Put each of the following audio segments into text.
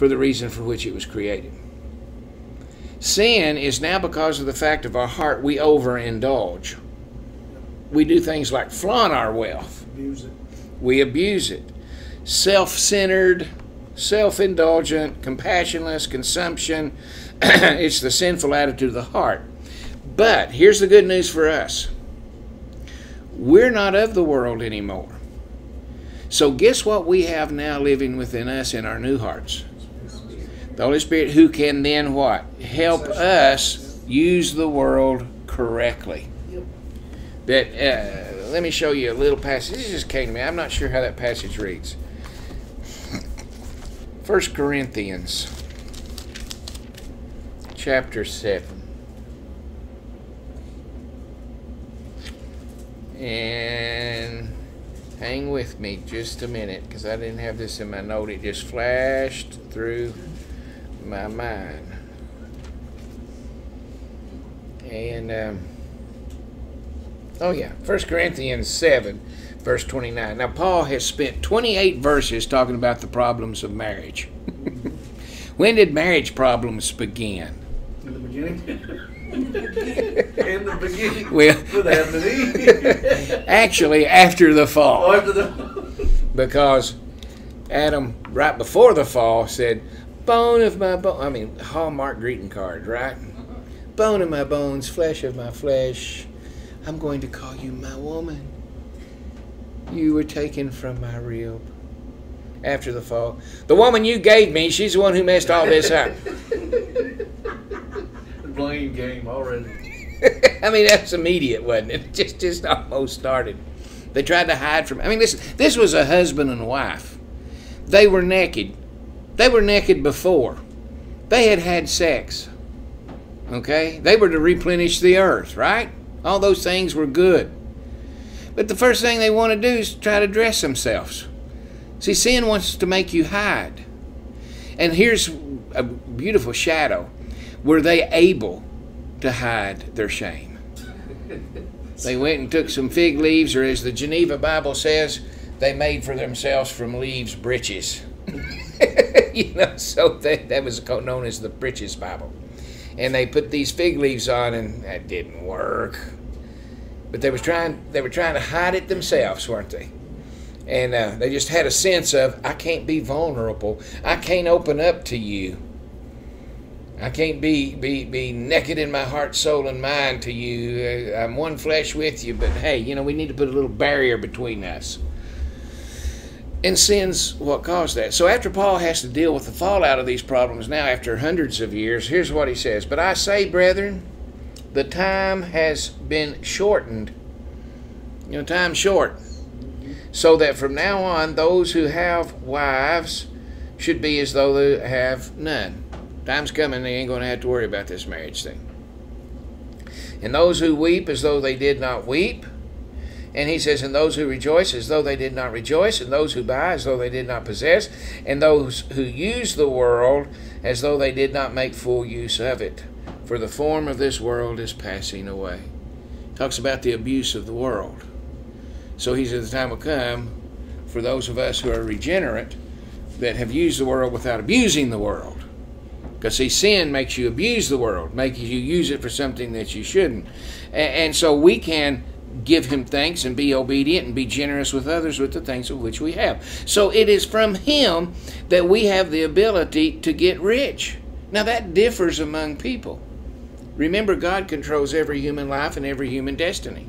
for the reason for which it was created. Sin is now because of the fact of our heart we overindulge. We do things like flaunt our wealth. Abuse it. We abuse it. Self centered, self indulgent, compassionless consumption. it's the sinful attitude of the heart. But here's the good news for us we're not of the world anymore. So, guess what we have now living within us in our new hearts? The Holy Spirit, who can then what? Help us use the world correctly. That uh, let me show you a little passage. This just came to me. I'm not sure how that passage reads. First Corinthians, chapter seven. And hang with me just a minute because I didn't have this in my note. It just flashed through my mind. And, um, oh yeah, 1 Corinthians 7, verse 29. Now, Paul has spent 28 verses talking about the problems of marriage. when did marriage problems begin? In the beginning. In the beginning. Well, with Adam and Eve. actually, after the fall. Oh, after the. because Adam, right before the fall, said, Bone of my bone. I mean, Hallmark greeting card, right? Bone of my bones, flesh of my flesh. I'm going to call you my woman. You were taken from my rib after the fall. The woman you gave me, she's the one who messed all this up. blame game already. I mean, that's immediate, wasn't it? Just, just almost started. They tried to hide from. I mean, this, this was a husband and wife. They were naked. They were naked before. They had had sex. Okay? They were to replenish the earth, right? All those things were good. But the first thing they want to do is try to dress themselves. See, sin wants to make you hide. And here's a beautiful shadow. Were they able to hide their shame? They went and took some fig leaves, or as the Geneva Bible says, they made for themselves from leaves breeches. you know, so that, that was known as the breeches Bible. And they put these fig leaves on, and that didn't work. But they was trying they were trying to hide it themselves, weren't they? And uh, they just had a sense of I can't be vulnerable. I can't open up to you. I can't be, be, be naked in my heart, soul, and mind to you. I'm one flesh with you, but hey, you know, we need to put a little barrier between us. And sin's what caused that. So after Paul has to deal with the fallout of these problems now, after hundreds of years, here's what he says But I say, brethren, the time has been shortened. You know, time's short. So that from now on, those who have wives should be as though they have none. Time's coming, they ain't going to have to worry about this marriage thing. And those who weep as though they did not weep. And he says, And those who rejoice as though they did not rejoice, and those who buy as though they did not possess, and those who use the world as though they did not make full use of it. For the form of this world is passing away. Talks about the abuse of the world. So he says, The time will come for those of us who are regenerate that have used the world without abusing the world. Because see, sin makes you abuse the world, makes you use it for something that you shouldn't. And, and, so we can give him thanks and be obedient and be generous with others with the things of which we have. So it is from him that we have the ability to get rich. Now that differs among people. Remember, God controls every human life and every human destiny.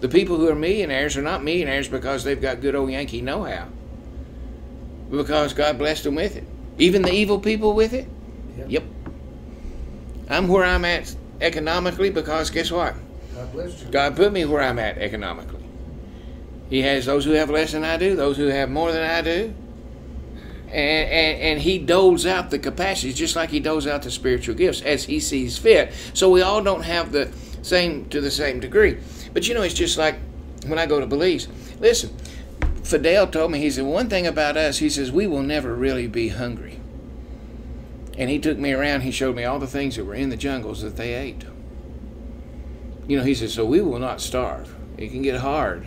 The people who are millionaires are not millionaires because they've got good old Yankee know how, because God blessed them with it. Even the evil people with it? Yep. Yep. I'm where I'm at economically because guess what? God bless you. God put me where I'm at economically. He has those who have less than I do, those who have more than I do. And, and, and he doles out the capacities just like he doles out the spiritual gifts as he sees fit. So we all don't have the same to the same degree. But you know, it's just like when I go to Belize. Listen, Fidel told me, he said, one thing about us, he says, we will never really be hungry. And he took me around, he showed me all the things that were in the jungles that they ate. You know, he says, so we will not starve. It can get hard.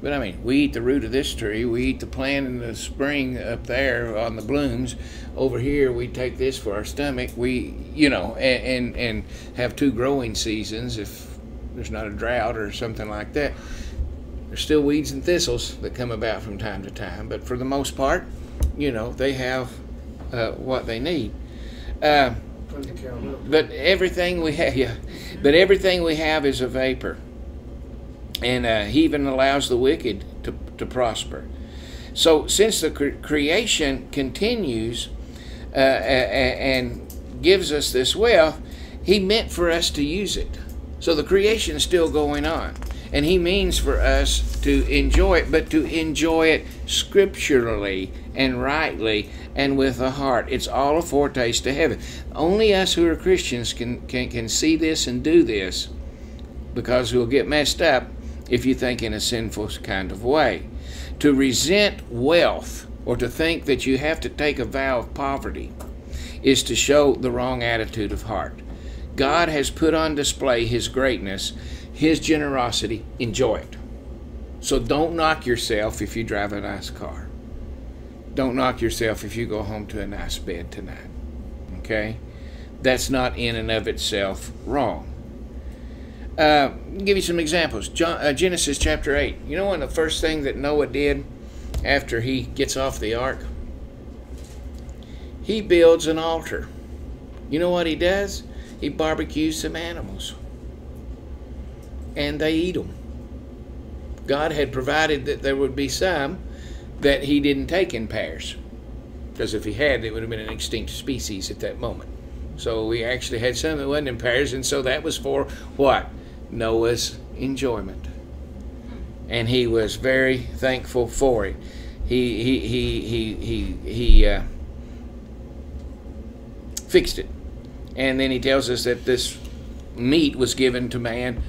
But I mean, we eat the root of this tree, we eat the plant in the spring up there on the blooms. Over here, we take this for our stomach. We, you know, and, and, and have two growing seasons if there's not a drought or something like that. There's still weeds and thistles that come about from time to time, but for the most part, you know, they have uh, what they need. Uh, but everything we have, yeah, but everything we have is a vapor, and uh, He even allows the wicked to to prosper. So since the cre- creation continues uh, and gives us this wealth, He meant for us to use it. So the creation is still going on. And he means for us to enjoy it, but to enjoy it scripturally and rightly and with a heart. It's all a foretaste to heaven. Only us who are Christians can, can, can see this and do this because we'll get messed up if you think in a sinful kind of way. To resent wealth or to think that you have to take a vow of poverty is to show the wrong attitude of heart. God has put on display His greatness his generosity, enjoy it. So don't knock yourself if you drive a nice car. Don't knock yourself if you go home to a nice bed tonight. Okay? That's not in and of itself wrong. Uh, give you some examples. John, uh, Genesis chapter 8. You know one of the first thing that Noah did after he gets off the ark? He builds an altar. You know what he does? He barbecues some animals and they eat them. God had provided that there would be some that he didn't take in pairs. Because if he had, it would have been an extinct species at that moment. So we actually had some that wasn't in pairs, and so that was for what? Noah's enjoyment. And he was very thankful for it. He he he he he he uh, fixed it, and then he tells us that this meat was given to man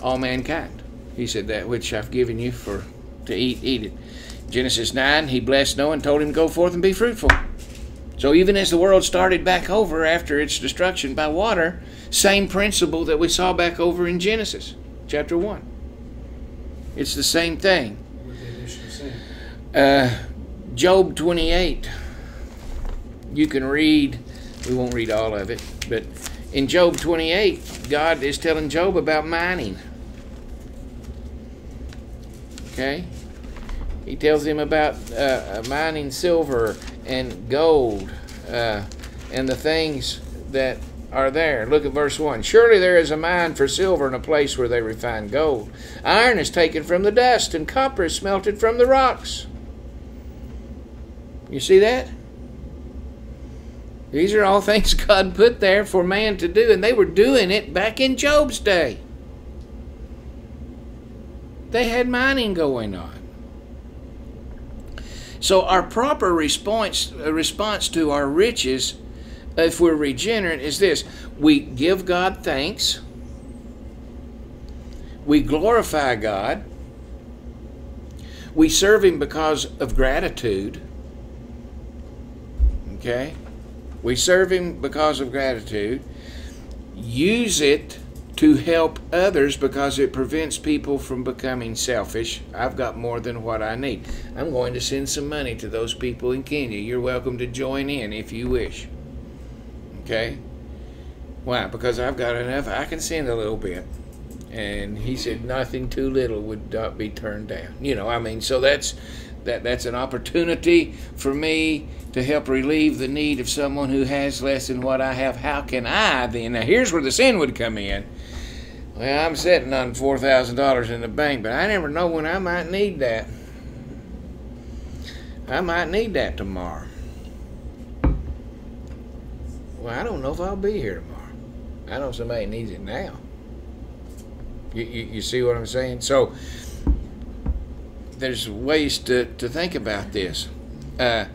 all mankind. He said, That which I've given you for to eat, eat it. Genesis 9, he blessed Noah and told him to go forth and be fruitful. So even as the world started back over after its destruction by water, same principle that we saw back over in Genesis chapter 1. It's the same thing. Uh, Job 28. You can read, we won't read all of it, but in Job 28, God is telling Job about mining. Okay? He tells him about uh, mining silver and gold uh, and the things that are there. Look at verse 1. Surely there is a mine for silver in a place where they refine gold. Iron is taken from the dust, and copper is smelted from the rocks. You see that? These are all things God put there for man to do, and they were doing it back in Job's day. They had mining going on. So our proper response uh, response to our riches, if we're regenerate, is this: we give God thanks, we glorify God, we serve Him because of gratitude. Okay, we serve Him because of gratitude. Use it to help others because it prevents people from becoming selfish. I've got more than what I need. I'm going to send some money to those people in Kenya. You're welcome to join in if you wish. Okay? Why? Because I've got enough. I can send a little bit. And he said nothing too little would not be turned down. You know, I mean, so that's that that's an opportunity for me to help relieve the need of someone who has less than what I have. How can I then? Now here's where the sin would come in well, I'm sitting on $4,000 in the bank, but I never know when I might need that. I might need that tomorrow. Well, I don't know if I'll be here tomorrow. I don't know somebody needs it now. You, you, you see what I'm saying? So, there's ways to, to think about this. Uh,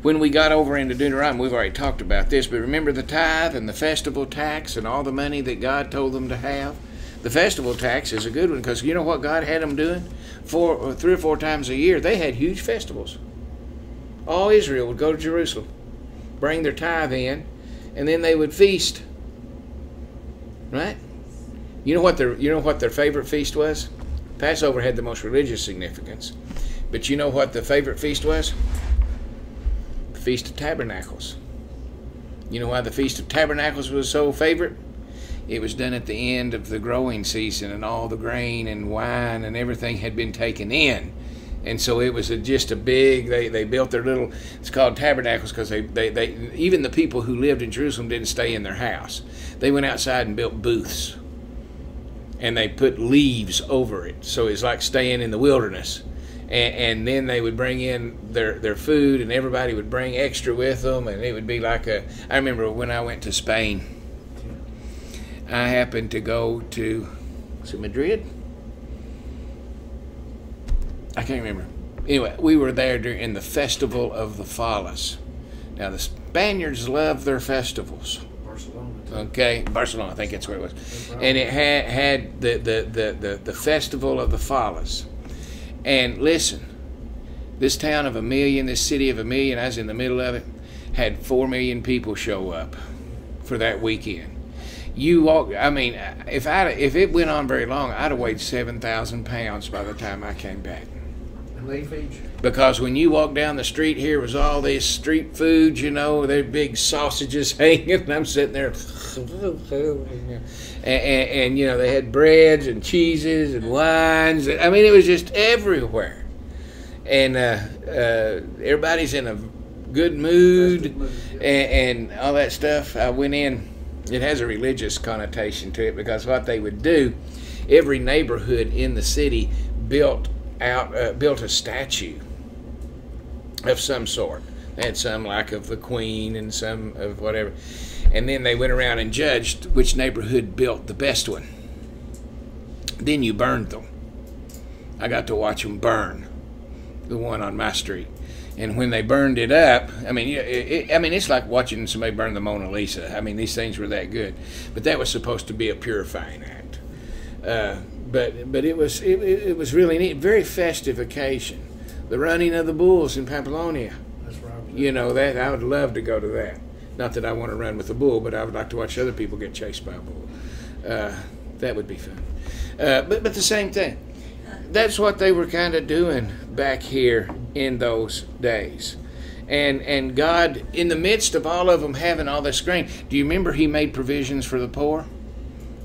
when we got over into Deuteronomy, we've already talked about this, but remember the tithe and the festival tax and all the money that God told them to have? The festival tax is a good one because you know what God had them doing? Four, or three or four times a year, they had huge festivals. All Israel would go to Jerusalem, bring their tithe in, and then they would feast. Right? You know what their you know what their favorite feast was? Passover had the most religious significance. But you know what the favorite feast was? The Feast of Tabernacles. You know why the Feast of Tabernacles was so favorite? It was done at the end of the growing season, and all the grain and wine and everything had been taken in. And so it was a, just a big. They, they built their little. It's called tabernacles because they, they, they even the people who lived in Jerusalem didn't stay in their house. They went outside and built booths, and they put leaves over it, so it's like staying in the wilderness. And, and then they would bring in their their food, and everybody would bring extra with them, and it would be like a. I remember when I went to Spain. I happened to go to, was it Madrid? I can't remember. Anyway, we were there during the festival of the Fallas. Now the Spaniards love their festivals. Barcelona. Okay, Barcelona, I think that's where it was, and it had had the the the the, the festival of the Fallas. And listen, this town of a million, this city of a million, I was in the middle of it, had four million people show up for that weekend. You walk. I mean, if I if it went on very long, I'd have weighed seven thousand pounds by the time I came back. And they feed you. Because when you walk down the street here was all this street food, you know, they're big sausages hanging, and I'm sitting there, and, and, and you know they had breads and cheeses and wines. I mean, it was just everywhere, and uh, uh, everybody's in a good mood and, and all that stuff. I went in. It has a religious connotation to it because what they would do, every neighborhood in the city built out uh, built a statue of some sort. They had some like of the Queen and some of whatever, and then they went around and judged which neighborhood built the best one. Then you burned them. I got to watch them burn the one on my street. And when they burned it up, I mean, it, it, I mean, it's like watching somebody burn the Mona Lisa. I mean, these things were that good, but that was supposed to be a purifying act. Uh, but but it was it, it was really neat, very festive occasion. The running of the bulls in Pamplona. That's right. You know that I would love to go to that. Not that I want to run with a bull, but I would like to watch other people get chased by a bull. Uh, that would be fun. Uh, but but the same thing. That's what they were kind of doing back here in those days. And and God, in the midst of all of them having all this grain, do you remember He made provisions for the poor?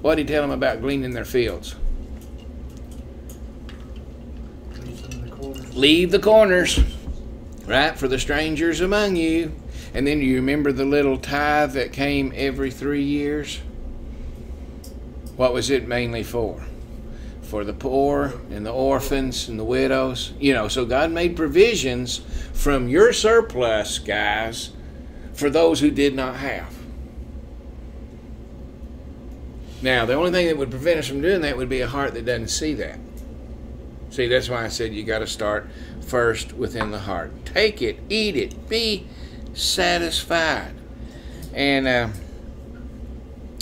What did He tell them about gleaning their fields? Leave the corners. leave the corners, right, for the strangers among you. And then you remember the little tithe that came every three years? What was it mainly for? For the poor and the orphans and the widows. You know, so God made provisions from your surplus, guys, for those who did not have. Now, the only thing that would prevent us from doing that would be a heart that doesn't see that. See, that's why I said you got to start first within the heart. Take it, eat it, be satisfied. And uh,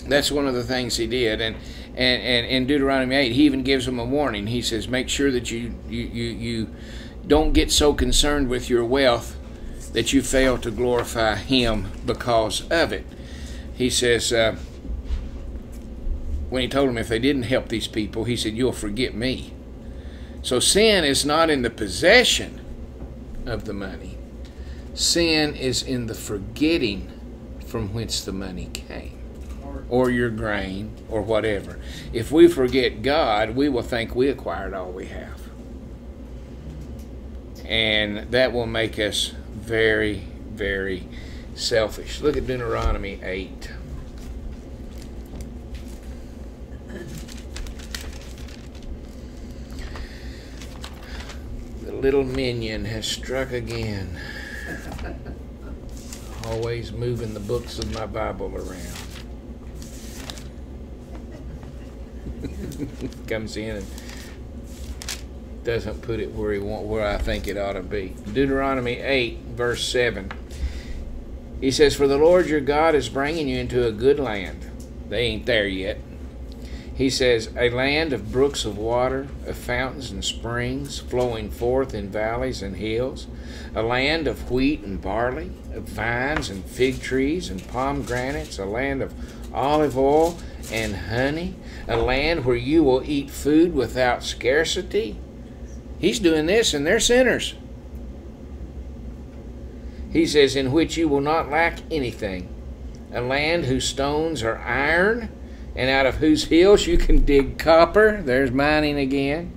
that's one of the things he did. And, and, and in Deuteronomy 8, he even gives them a warning. He says, make sure that you, you, you, you don't get so concerned with your wealth that you fail to glorify him because of it. He says, uh, when he told them if they didn't help these people, he said, You'll forget me. So sin is not in the possession of the money. Sin is in the forgetting from whence the money came. Or your grain, or whatever. If we forget God, we will think we acquired all we have. And that will make us very, very selfish. Look at Deuteronomy 8. The little minion has struck again. Always moving the books of my Bible around. Comes in and doesn't put it where he want where I think it ought to be. Deuteronomy 8 verse 7. He says, "For the Lord your God is bringing you into a good land. They ain't there yet. He says, A land of brooks of water, of fountains and springs, flowing forth in valleys and hills, a land of wheat and barley, of vines and fig trees and pomegranates, a land of olive oil and honey, a land where you will eat food without scarcity. He's doing this, and they're sinners. He says, In which you will not lack anything, a land whose stones are iron, and out of whose hills you can dig copper. There's mining again.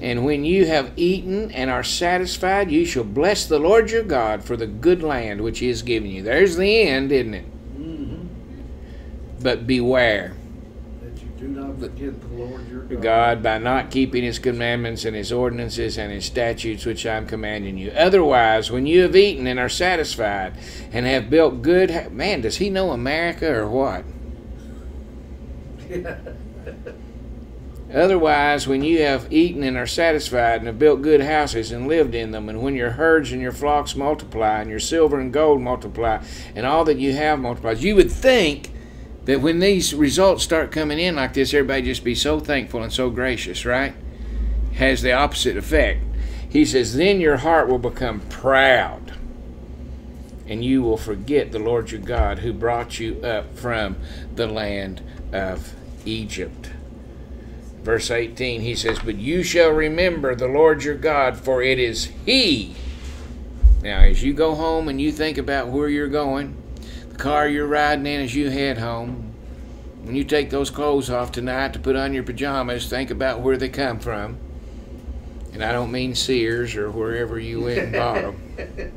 And when you have eaten and are satisfied, you shall bless the Lord your God for the good land which he has given you. There's the end, isn't it? Mhm. But beware. That you do not forget the Lord your God. God by not keeping his commandments and his ordinances and his statutes which I'm commanding you. Otherwise, when you have eaten and are satisfied and have built good ha- man, does he know America or what? Otherwise, when you have eaten and are satisfied and have built good houses and lived in them, and when your herds and your flocks multiply, and your silver and gold multiply, and all that you have multiplies, you would think that when these results start coming in like this, everybody just be so thankful and so gracious, right? Has the opposite effect. He says, then your heart will become proud, and you will forget the Lord your God who brought you up from the land of Egypt. Verse 18, he says, But you shall remember the Lord your God, for it is He. Now, as you go home and you think about where you're going, the car you're riding in as you head home, when you take those clothes off tonight to put on your pajamas, think about where they come from. And I don't mean Sears or wherever you went and bought them.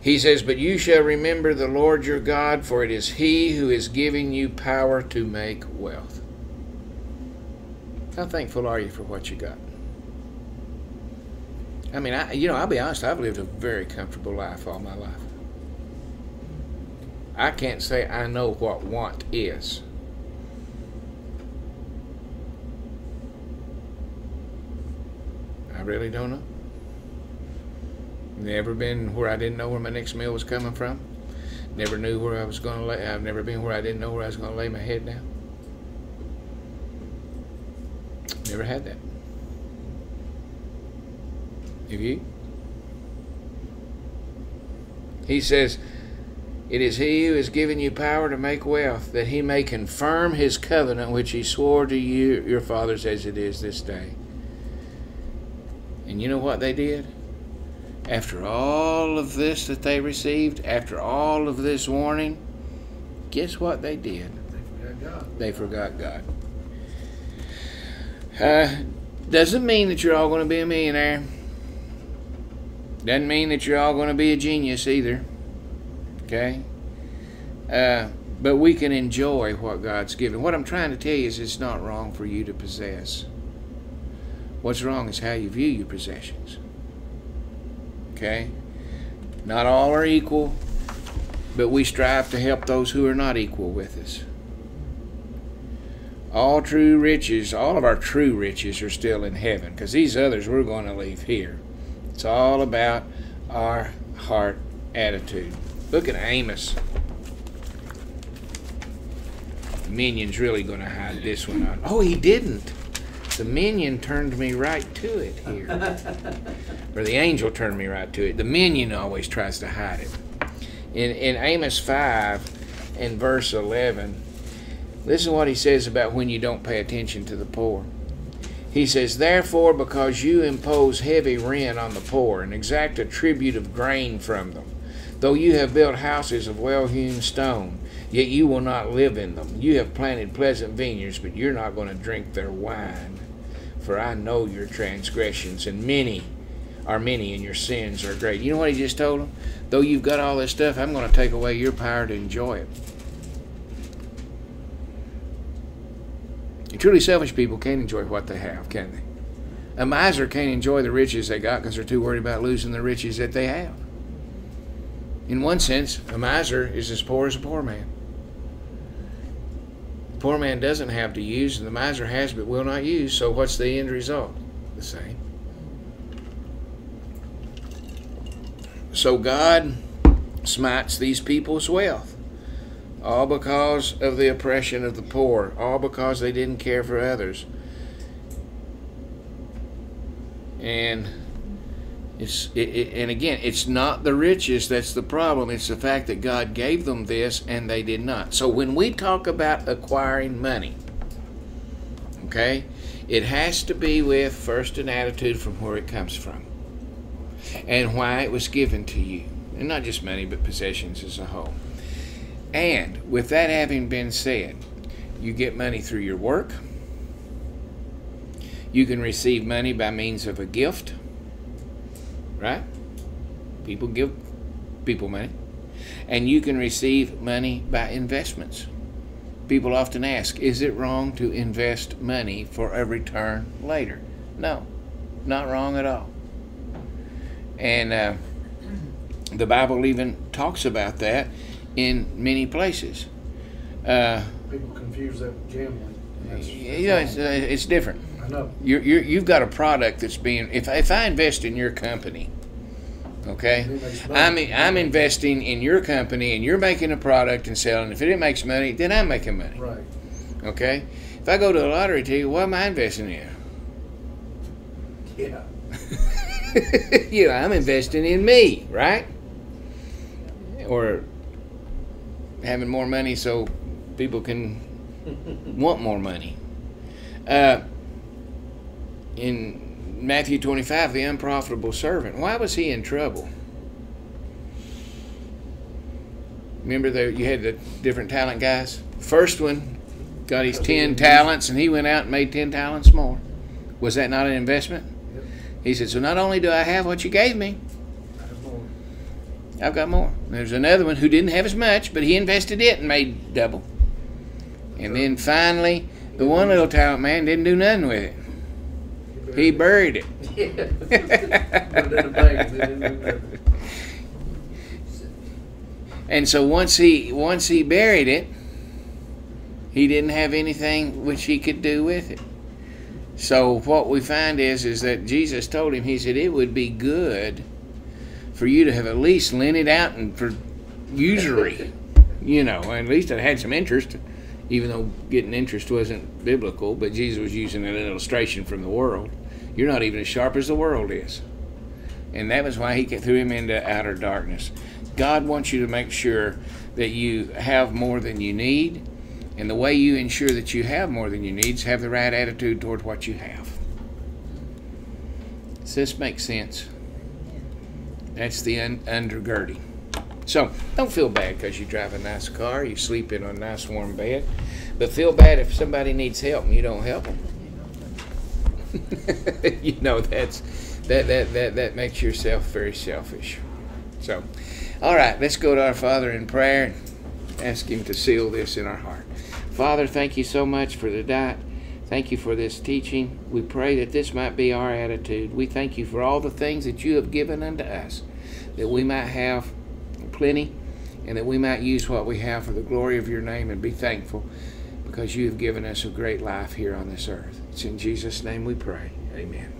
He says, But you shall remember the Lord your God, for it is He who is giving you power to make wealth. How thankful are you for what you got? I mean, I, you know, I'll be honest, I've lived a very comfortable life all my life. I can't say I know what want is. I really don't know. Never been where I didn't know where my next meal was coming from. Never knew where I was going to lay. I've never been where I didn't know where I was going to lay my head down. Never had that. Have you? He says, It is He who has given you power to make wealth, that He may confirm His covenant which He swore to you, your fathers, as it is this day. And you know what they did? After all of this that they received, after all of this warning, guess what they did? They forgot God. They forgot God. Uh, doesn't mean that you're all going to be a millionaire. Doesn't mean that you're all going to be a genius either. Okay? Uh, but we can enjoy what God's given. What I'm trying to tell you is it's not wrong for you to possess. What's wrong is how you view your possessions. Okay? Not all are equal, but we strive to help those who are not equal with us all true riches, all of our true riches are still in heaven because these others we're going to leave here. It's all about our heart attitude. Look at Amos. The minion's really going to hide this one out. Oh, he didn't. The minion turned me right to it here. or the angel turned me right to it. The minion always tries to hide it. In, in Amos 5 and verse 11, Listen to what he says about when you don't pay attention to the poor. He says, Therefore, because you impose heavy rent on the poor and exact a tribute of grain from them, though you have built houses of well hewn stone, yet you will not live in them. You have planted pleasant vineyards, but you're not going to drink their wine. For I know your transgressions, and many are many, and your sins are great. You know what he just told them? Though you've got all this stuff, I'm going to take away your power to enjoy it. Truly selfish people can't enjoy what they have, can they? A miser can't enjoy the riches they got because they're too worried about losing the riches that they have. In one sense, a miser is as poor as a poor man. The poor man doesn't have to use, and the miser has but will not use, so what's the end result? The same. So God smites these people's wealth all because of the oppression of the poor, all because they didn't care for others. And It's it, it, and again, it's not the riches that's the problem. It's the fact that God gave them this and they did not. So when we talk about acquiring money, okay, it has to be with first an attitude from where it comes from and why it was given to you, and not just money but possessions as a whole. And with that having been said, you get money through your work. You can receive money by means of a gift right? People give people money. And you can receive money by investments. People often ask, is it wrong to invest money for a return later? No, not wrong at all. And uh, the Bible even talks about that in many places. Uh, People confuse that with gambling. That's, that's yeah, it's, uh, it's different. No. You're, you're, you've got a product that's being. If if I invest in your company, okay, I'm I'm investing in your company, and you're making a product and selling. If it makes money, then I'm making money. Right. Okay. If I go to a lottery ticket, what am I investing in? Yeah. you know, I'm investing in me, right? Or having more money so people can want more money. Uh, in Matthew 25, the unprofitable servant. Why was he in trouble? Remember that you had the different talent guys? First one got his 10 talents and he went out and made 10 talents more. Was that not an investment? Yep. He said, So not only do I have what you gave me, I've got more. There's another one who didn't have as much, but he invested it and made double. And then finally, the one little talent man didn't do nothing with it. He buried it. and so once he once he buried it, he didn't have anything which he could do with it. So what we find is is that Jesus told him, he said, it would be good for you to have at least lent it out and for usury. you know, at least it had some interest even though getting interest wasn't biblical, but Jesus was using an illustration from the world. You're not even as sharp as the world is. And that was why he threw him into outer darkness. God wants you to make sure that you have more than you need. And the way you ensure that you have more than you need is have the right attitude toward what you have. Does this make sense? That's the un- undergirding. So don't feel bad because you drive a nice car, you sleep in a nice warm bed, but feel bad if somebody needs help and you don't help them. you know that's that that that that makes yourself very selfish. So, all right, let's go to our Father in prayer and ask Him to seal this in our heart. Father, thank you so much for the diet. Thank you for this teaching. We pray that this might be our attitude. We thank you for all the things that you have given unto us, that we might have plenty, and that we might use what we have for the glory of your name and be thankful because you have given us a great life here on this earth. It's in Jesus' name we pray. Amen.